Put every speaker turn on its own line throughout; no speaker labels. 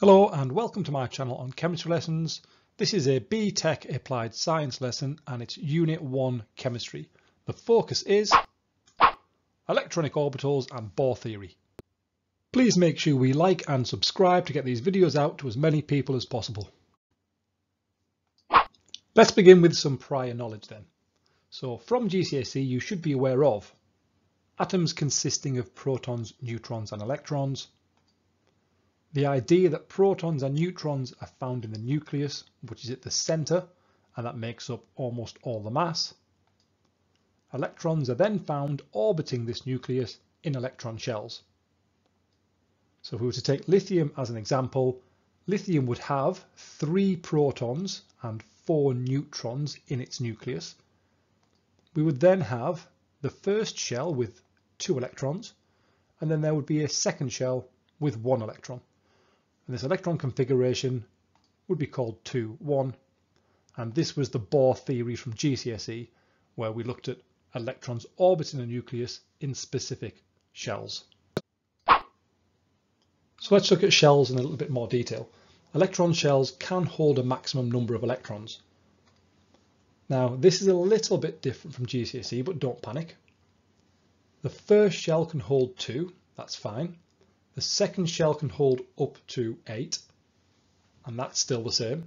Hello and welcome to my channel on chemistry lessons. This is a BTEC applied science lesson and it's unit 1 chemistry. The focus is electronic orbitals and Bohr theory. Please make sure we like and subscribe to get these videos out to as many people as possible. Let's begin with some prior knowledge then. So from GCSE you should be aware of atoms consisting of protons, neutrons and electrons, the idea that protons and neutrons are found in the nucleus, which is at the centre, and that makes up almost all the mass. Electrons are then found orbiting this nucleus in electron shells. So if we were to take lithium as an example, lithium would have three protons and four neutrons in its nucleus. We would then have the first shell with two electrons, and then there would be a second shell with one electron. And this electron configuration would be called 2, 1. And this was the Bohr theory from GCSE, where we looked at electrons orbiting a nucleus in specific shells. So let's look at shells in a little bit more detail. Electron shells can hold a maximum number of electrons. Now, this is a little bit different from GCSE, but don't panic. The first shell can hold two, that's fine. The second shell can hold up to 8, and that's still the same.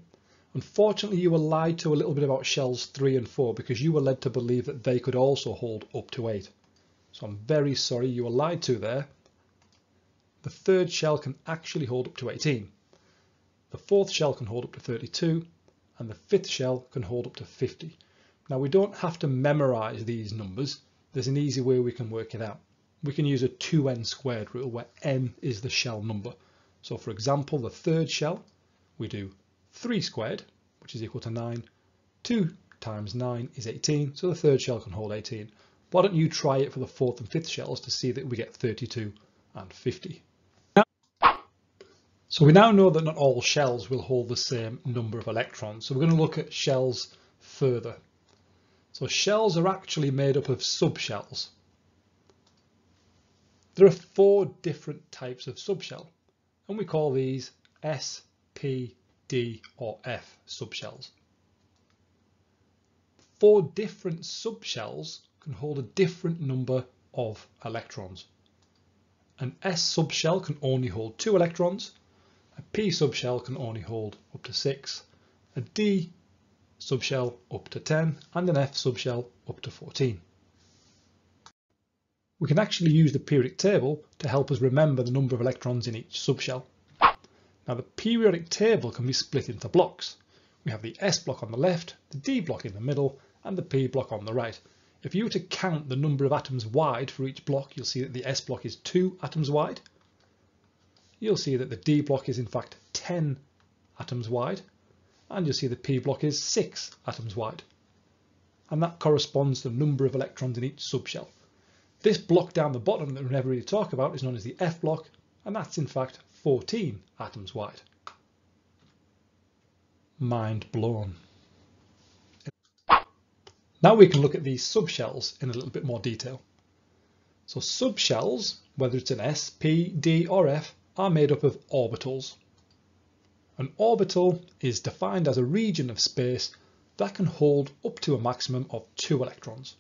Unfortunately, you were lied to a little bit about shells 3 and 4 because you were led to believe that they could also hold up to 8. So I'm very sorry you were lied to there. The third shell can actually hold up to 18. The fourth shell can hold up to 32 and the fifth shell can hold up to 50. Now we don't have to memorize these numbers. There's an easy way we can work it out we can use a 2n squared rule where n is the shell number. So for example, the third shell, we do 3 squared, which is equal to 9. 2 times 9 is 18, so the third shell can hold 18. Why don't you try it for the fourth and fifth shells to see that we get 32 and 50. So we now know that not all shells will hold the same number of electrons. So we're going to look at shells further. So shells are actually made up of subshells. There are four different types of subshell, and we call these S, P, D or F subshells. Four different subshells can hold a different number of electrons. An S subshell can only hold two electrons, a P subshell can only hold up to six, a D subshell up to 10, and an F subshell up to 14 we can actually use the periodic table to help us remember the number of electrons in each subshell. Now the periodic table can be split into blocks. We have the S block on the left, the D block in the middle, and the P block on the right. If you were to count the number of atoms wide for each block, you'll see that the S block is 2 atoms wide. You'll see that the D block is in fact 10 atoms wide, and you'll see the P block is 6 atoms wide. And that corresponds to the number of electrons in each subshell. This block down the bottom that we never really talk about is known as the F block, and that's in fact 14 atoms wide. Mind blown. Now we can look at these subshells in a little bit more detail. So subshells, whether it's an S, P, D or F, are made up of orbitals. An orbital is defined as a region of space that can hold up to a maximum of two electrons.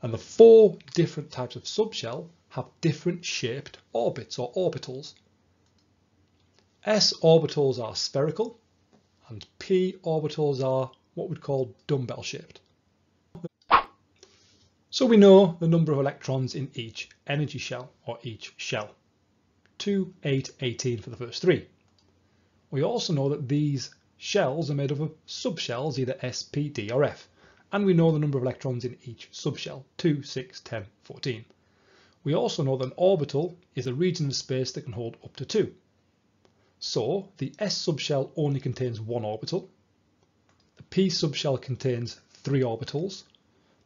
And the four different types of subshell have different shaped orbits or orbitals. S orbitals are spherical and P orbitals are what we'd call dumbbell shaped. So we know the number of electrons in each energy shell or each shell. 2, 8, 18 for the first three. We also know that these shells are made up of subshells, either S, P, D or F and we know the number of electrons in each subshell, 2, 6, 10, 14. We also know that an orbital is a region of space that can hold up to 2. So the S subshell only contains one orbital, the P subshell contains three orbitals,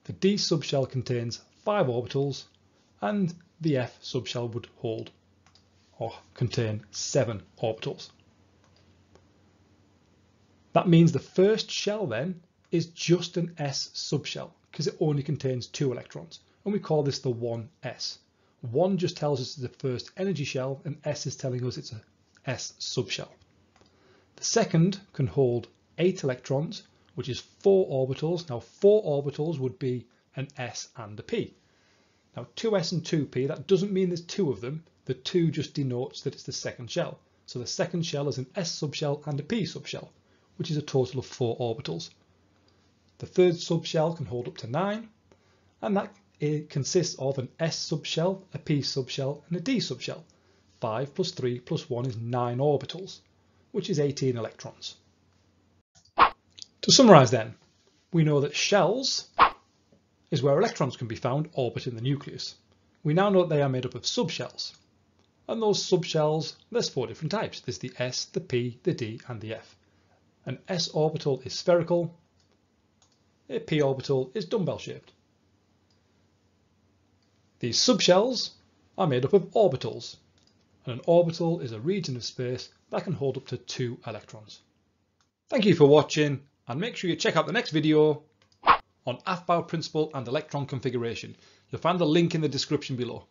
the D subshell contains five orbitals, and the F subshell would hold or contain seven orbitals. That means the first shell then is just an S subshell because it only contains two electrons and we call this the 1s. 1 just tells us it's the first energy shell and S is telling us it's a, s subshell. The second can hold eight electrons, which is four orbitals. Now four orbitals would be an s and a p. Now 2s and 2p, that doesn't mean there's two of them. The two just denotes that it's the second shell. So the second shell is an s subshell and a p subshell, which is a total of four orbitals. The third subshell can hold up to nine, and that it consists of an s subshell, a p subshell, and a d subshell. 5 plus 3 plus 1 is 9 orbitals, which is 18 electrons. To summarise then, we know that shells is where electrons can be found orbiting the nucleus. We now know that they are made up of subshells. And those subshells, there's four different types. There's the s, the p, the d and the f. An s orbital is spherical, p orbital is dumbbell shaped. These subshells are made up of orbitals, and an orbital is a region of space that can hold up to two electrons. Thank you for watching and make sure you check out the next video on Aufbau principle and electron configuration. You'll find the link in the description below.